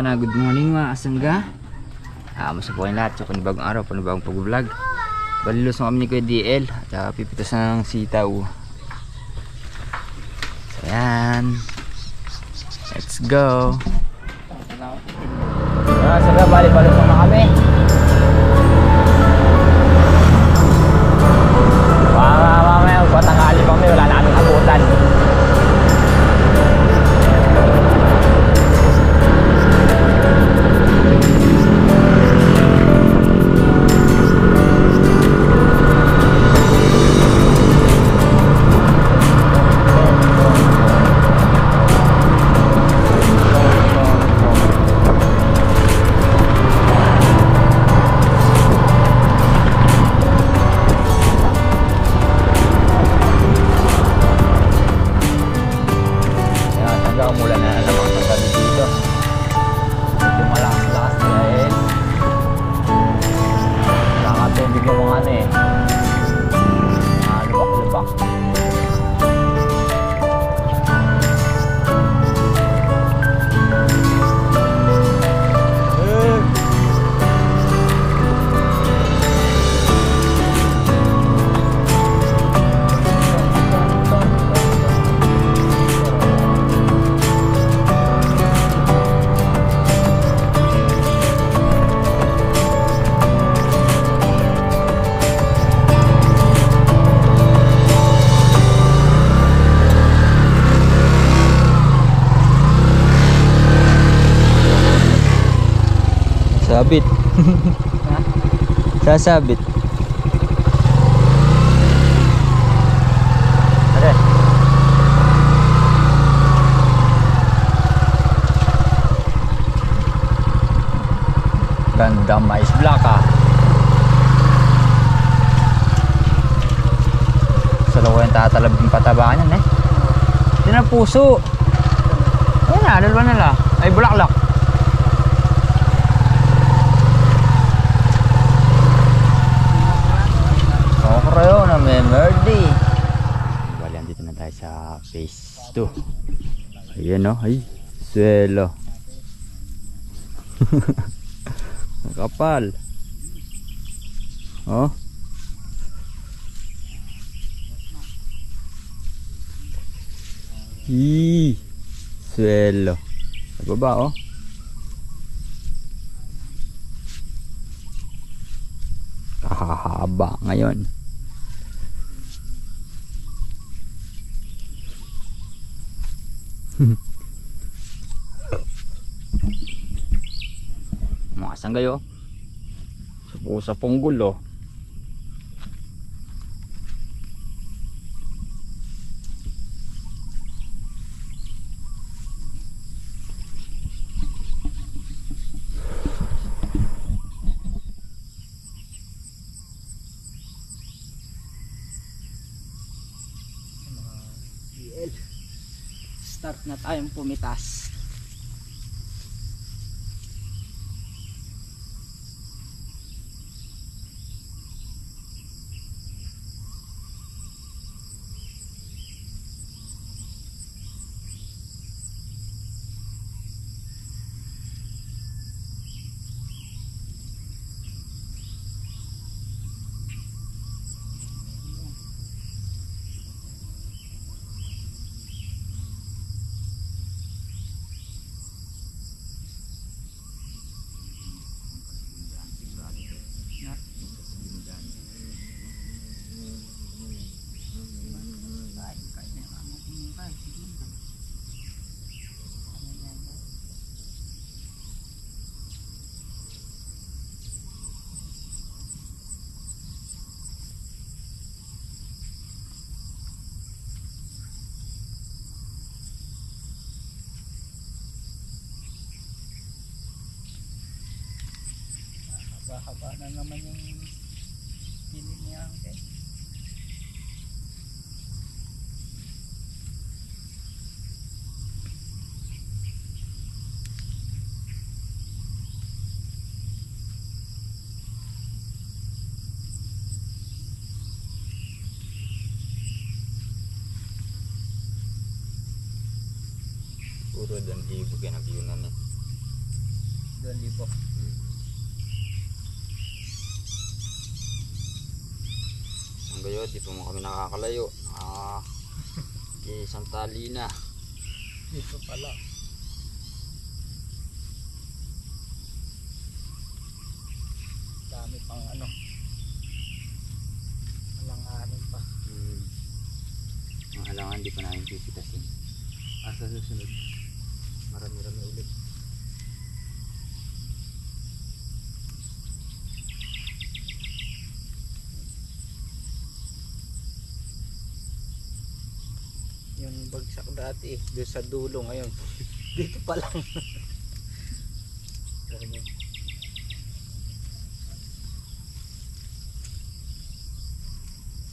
sana good morning mga kasangga. Ah, Masa po kayong lahat? Sa panibagong araw, panibagong pag-vlog. Balilos mo kami ni Kuya DL At uh, pipitas ng sitaw. So yan Let's go. Mga kasangga, bali-balos na kami Sasabit. Are. Ganda mais black ah. Sa lawa yung tatalab yung patabaan yan eh. Yan ang puso. Ayan na, dalawa na. Ay, bulaklak. Okra yun, na may merdy. Bali, andito na tayo sa phase 2. Ayan o, ay, swelo. Kapal. Oh. Ii, swelo. Sa baba oh. Kahahaba ngayon. Mga sanggayo. Sa po sa punggol oh. Pumitas haba na naman yung pili niya okay. Puro dan hibog yan ang view na ni. Doon libo. Gayo, di pa mo kami nakakalayo. Ah, isang tali na. Dito pala. Dami pang ano. Alanganin pa. Hmm. Ang halangan, di pa namin pipitasin. Asa susunod. Marami-rami ulit. Yung bagsak dati, doon sa dulo ngayon. Dito pa lang.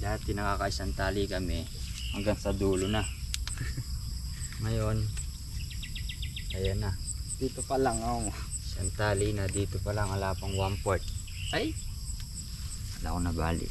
Dati nakakaisang tali kami hanggang sa dulo na. Ngayon, ayan na. Dito pa lang oh. Isang tali na dito pa lang, wala pang one fourth. Ay! Wala ko nabali.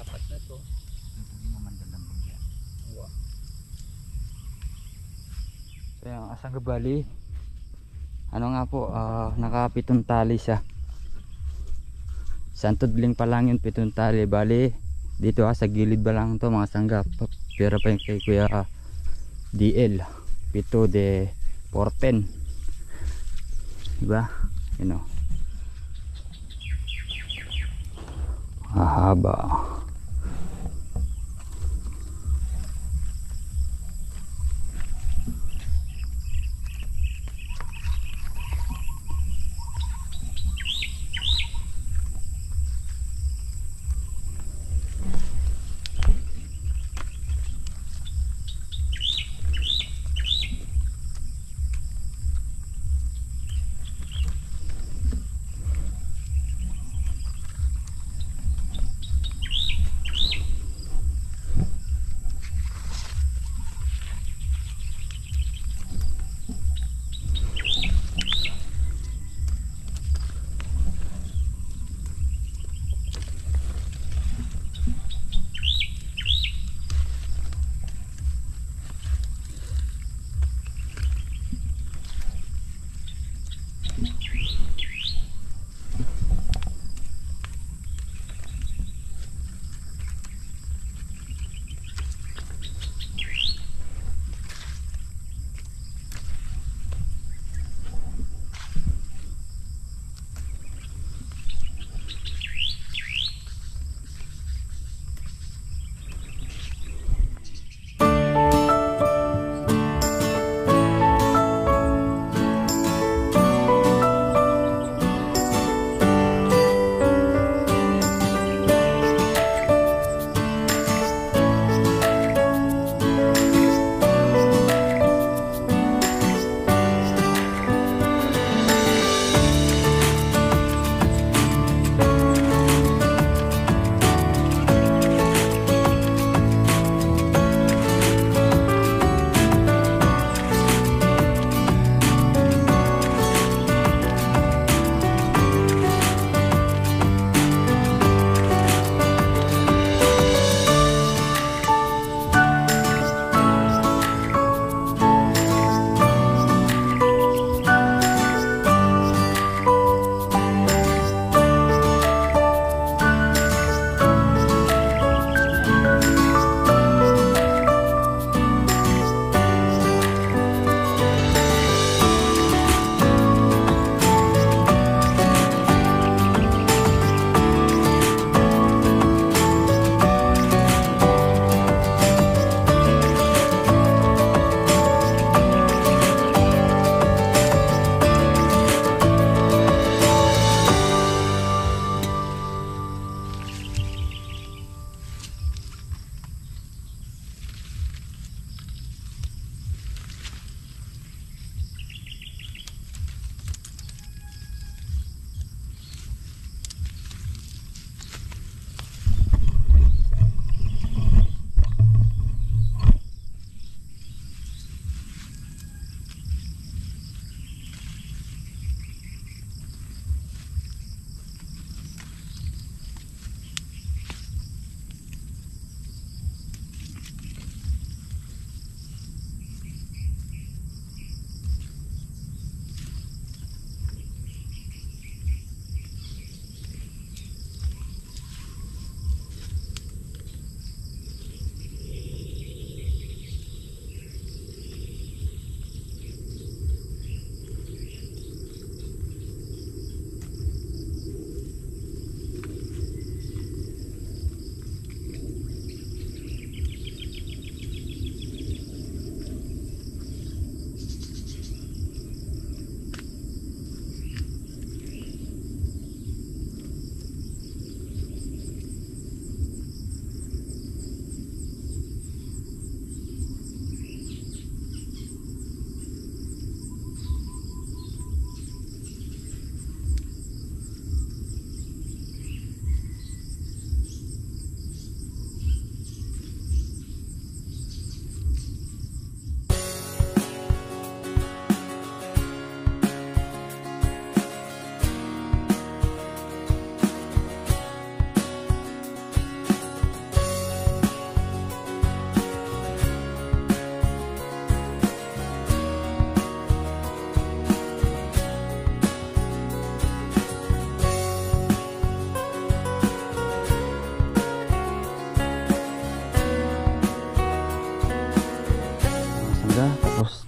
Apat na to. hindi naman dalambang yan Wow. so yung asang gabali ano nga po ah, nakapitong tali siya Santudling pa lang yun, pitong tali. Bali, dito ha, sa gilid ba lang to mga sangga. Pera pa yung kay Kuya ah, DL. Pito de 410. Diba? Yun o. Hahaba. sangga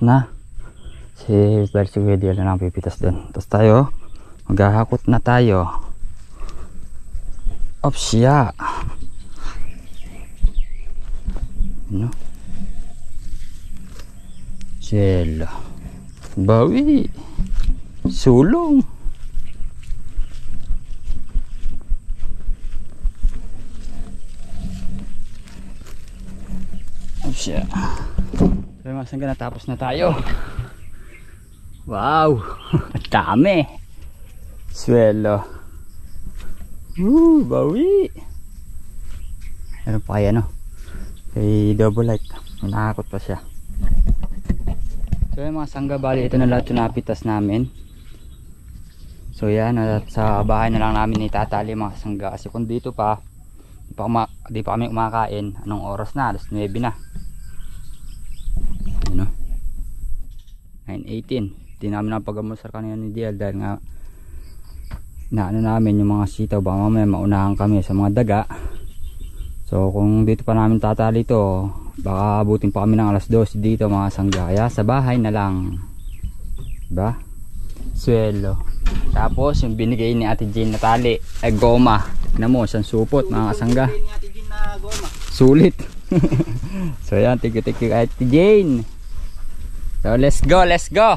na. Si Percy Kuya Diel na pipitas doon tapos tayo maghahakot na tayo. Ops ya ano? Sel bawi. Sulong. Ops ya So mga sangga natapos na tayo Wow! Dami! Swelo. Woo! Bawi! Ano pa kaya no? Kay double light. Nakakot pa siya. So yung mga sangga bali ito na lahat yung napitas namin. So yan at sa bahay na lang namin itatali mga sangga kasi kung dito pa pa, di pa kami kumakain anong oras na alas 9 na ano 9.18 di namin napagamusar kanina ni DL dahil nga na ano namin yung mga sitaw. Baka mamaya maunahan kami sa mga daga. So kung dito pa namin tatali to baka abutin pa kami ng alas 12 dito mga sangga kaya sa bahay na lang. Diba? Swelo tapos yung binigay ni ate Jane na tali ay goma. Na mo isang supot mga kasangga Hindi sulit. So yan. Thank you thank you ate Jane so let's go let's go.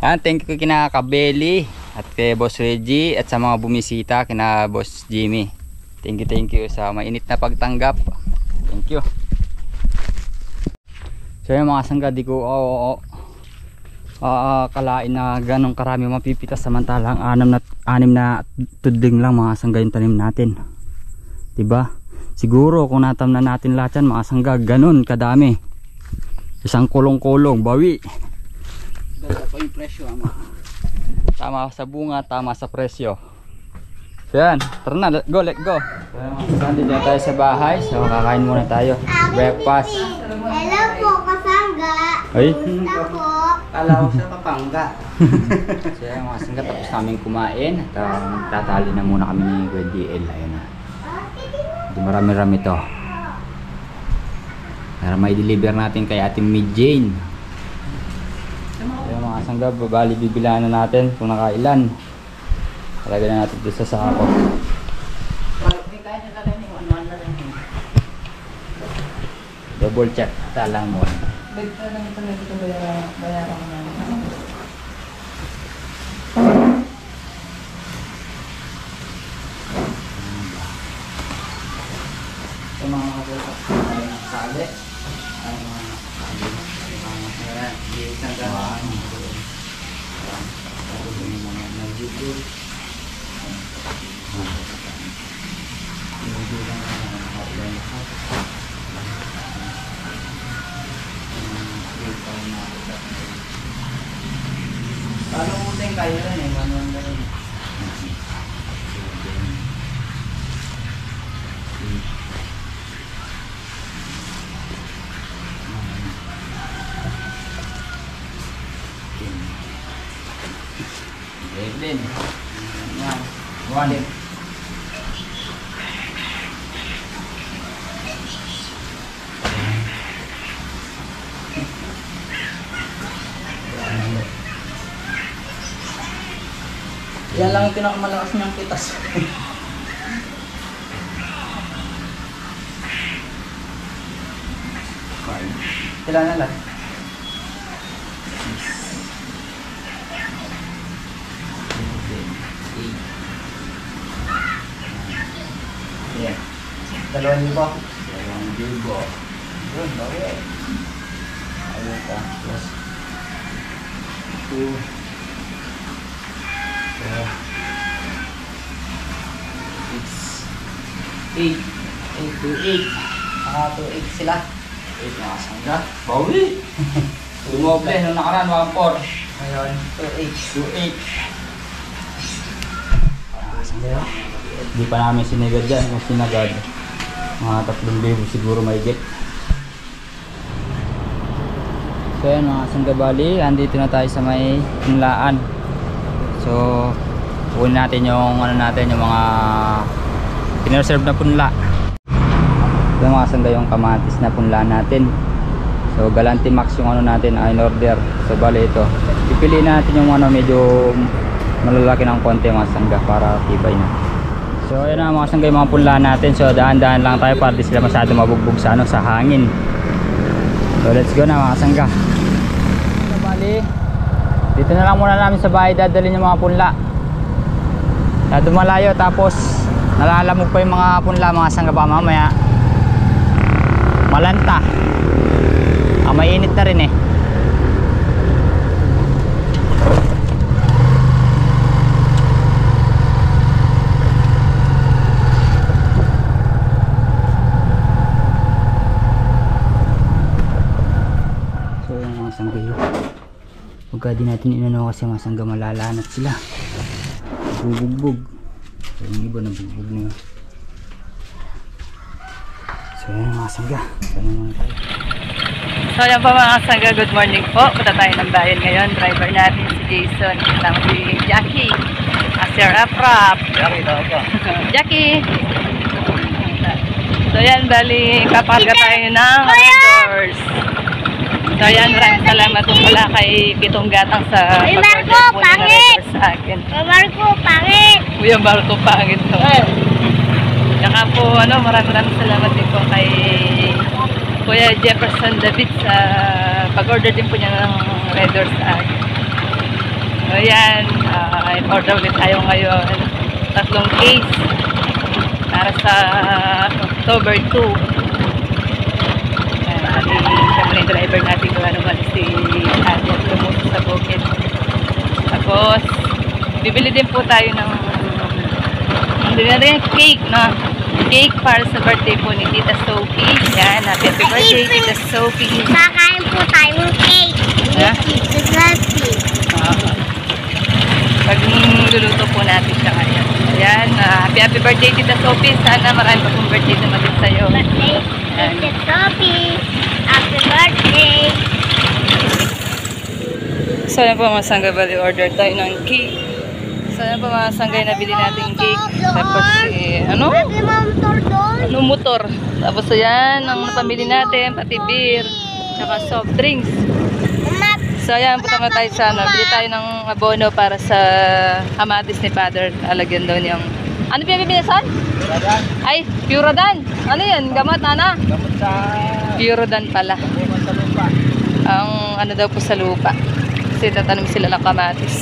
Yan thank you kina Kabeli at kay Boss Reggie at sa mga bumisita kina Boss Jimmy. Thank you thank you sa mainit na pagtanggap. Thank you. So yung mga sangga di ko oo oo ah, kalain na ganong karami mapipitas samantalang anam na anim na tudling lang mga sangga yung tanim natin. 'di ba siguro kung natam na natin lahat yan mga sangga ganon kadami isang kulong-kulong bawi. Dalawa pa yung presyo ama. tama sa bunga tama sa presyo. So yan tara na let go let go. So yan mga sangga dito na tayo sa bahay. So kakain muna tayo. Breakfast. Hello po, kasangga. ay. Kumusta po? Kala ko sa Kapangga. so yan mga sangga tapos namin kumain. At uh, magtatali na muna kami ni Kuya DL ayun na. Di marami-rami to. Para may deliver natin kay Ate Mid Jane. Yung mga sangga, babali bibilaan na natin kung nakailan. Talagay na natin dito sa sako. Double check. Talang mo. Bayaran, bayaran ko na. Sa mga kapatid, ay nakasali. Ay mga nakasali. Mga isang gano'n. Yung mga nag-YouTube. Hindi lang ang mga outline lahat. Paano mo din kaya rin eh, manual na rin. Evelyn. Yan. One. Yan lang yung pinakamalakas niyang pitas. Kailan na lang? Yeah. Dalawang libo. Dalawang libo. Yun, bawi eh. Ayun ka. Plus Two. four. 8, 8 to 8. Naka to 8 sila. 8 na kasangga. Bawi! Tumoble, nung nakaraan, 1-4. Ngayon, to 8. To 8. Hindi pa namin sinagad dyan. Kung sinagad, mga tatlong libo siguro may get. So yan mga sanggabali, andito na tayo sa may kumlaan. So, kunin natin yung ano natin, yung mga pinreserve na punla. Ito mga sangga yung kamatis na punla natin. So Galante Max yung ano natin in order. So bali ito. Pipiliin natin yung ano medyo malalaki ng konti mga sangga para tibay na. So ayan na mga sangga yung mga punla natin. So daan-daan lang tayo para di sila masyado mabugbog sa ano sa hangin. So let's go na mga sangga. So bali dito na lang muna namin sa bahay dadalhin yung mga punla. Masyado malayo tapos nalalamog pa yung mga punla mga sangga pa mamaya. Malanta. Ah, mainit na rin eh. So yung Huwag di natin inano kasi mga sangga malalanat sila Bubugbog yung iba nabugbog na So yun mga sangga Sana naman tayo So yan po mga sangga, good morning po. Punta tayo ng bayan ngayon. Driver natin si Jason. Kasama si Jackie. Ah, Sir Aprap. Jackie tawag ka Jackie. So yan, bali, kaparga tayo ng Red Doors. So yan, maraming salamat po pala kay Pitong Gatang sa Uy, pag-order Marco, pangit! Sa akin. Marco, pangit! Kuya Marco, pangit to. Saka po, ano, maraming maraming salamat din po kay Kuya Jefferson David sa pag-order din po niya ng Red Doors sa akin. So yan, uh, order ulit tayo ngayon. Tatlong case para sa October 2. Ayan, driver natin kung ano man si Ate at lumusok sa bukid. Tapos, bibili din po tayo ng hindi na rin cake na cake para sa birthday po ni Tita Sophie. Yan, happy, happy birthday Tita Sophie. Kakain po tayo ng cake. Ha? It's nasty. Ah. pag niluluto po natin siya ngayon. Ayan, ah, happy happy birthday Tita Sophie. Sana marami pa pong birthday naman din sa'yo. Birthday, Tita Sophie. Happy birthday. So yan po mga sanggay, bali order tayo ng cake. So yan po mga sanggay, nabili natin cake. Tapos eh, ano? Ano motor. Tapos ayan, ang napamili natin, pati beer, tsaka soft drinks. So ayan, punta muna tayo sa ano, bili tayo ng abono para sa Amadis ni Father. Alagyan daw niyang, ano pinabibinasan? Ay, Puradan. Ano yan? Gamat, Ana? Gamot sa Puradan pala. Gamot sa lupa Ang ano daw po sa lupa. Kasi tatanim sila ng kamatis.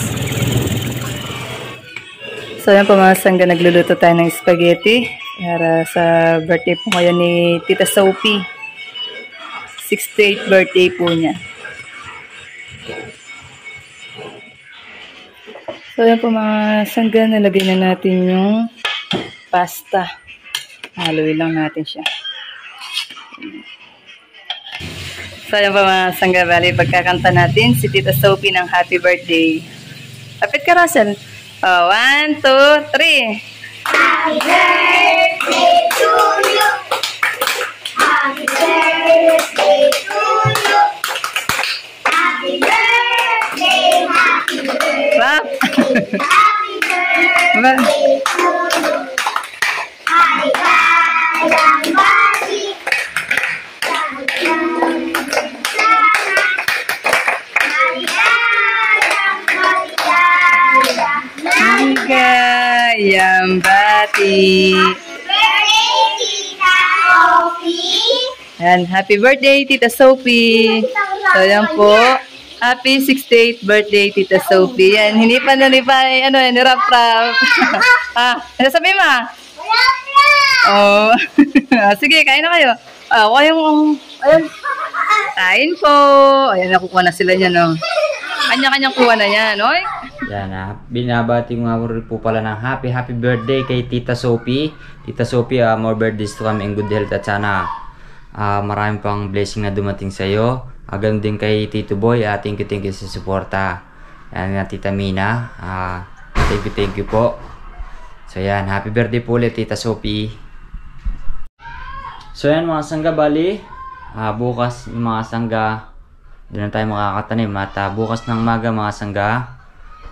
So yan po mga sangga, nagluluto tayo ng spaghetti para sa birthday po ngayon ni Tita Sophie. 68th birthday po niya. So yan po mga sangga, nalagay na natin yung pasta. Haluin lang natin siya. So yan mga sangga, bali, pagkakanta natin si Tita Sophie ng happy birthday. Kapit ka, Russell. Oh, one, two, three. Happy birthday to you. Happy birthday to you. Happy birthday, happy birthday, Clap. happy birthday to you. Maligayang Bati. birthday, Tita Sophie. And happy birthday, Tita Sophie. So yan po. Happy 68th birthday, Tita Sophie. Yan, hindi pa na ni pa, ano yan, rap rap. ah, ano sabi mo? ah? Oh. Sige, kain na kayo. Ah, yung, ayun. Kain po. Ayan, nakukuha na sila niyan, no. Kanya-kanyang kuha na yan, oy. Yan ah, binabati ko nga po pala ng happy happy birthday kay Tita Sophie. Tita Sophie, ah, more birthdays to come in good health at sana ah, marami pang blessing na dumating sa iyo. Ah, ganun din kay Tito Boy, ah, thank you thank you sa suporta. Yan nga Tita Mina, ah, thank you thank you po. So yan, happy birthday po ulit Tita Sophie. So yan mga sangga bali, ah, bukas mga sangga, doon tayo makakatanim at ah, bukas ng maga mga sangga,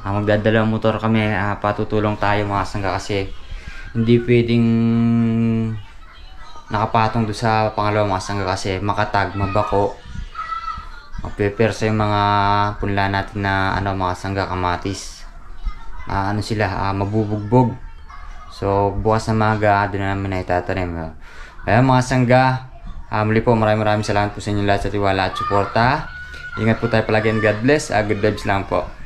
Ah, magdadalawang motor kami, ah, patutulong tayo mga sangga kasi hindi pwedeng nakapatong doon sa pangalawang mga sangga kasi makatag, mabako. prepare sa yung mga punla natin na ano mga sangga kamatis. Ah, ano sila, ah, mabubugbog. So, bukas na maga, doon na namin na itatanim. Kaya mga sangga, ah, muli po maraming maraming salamat po sa inyo lahat sa tiwala at suporta. Ingat po tayo palagi and God bless. Ah, good vibes lang po.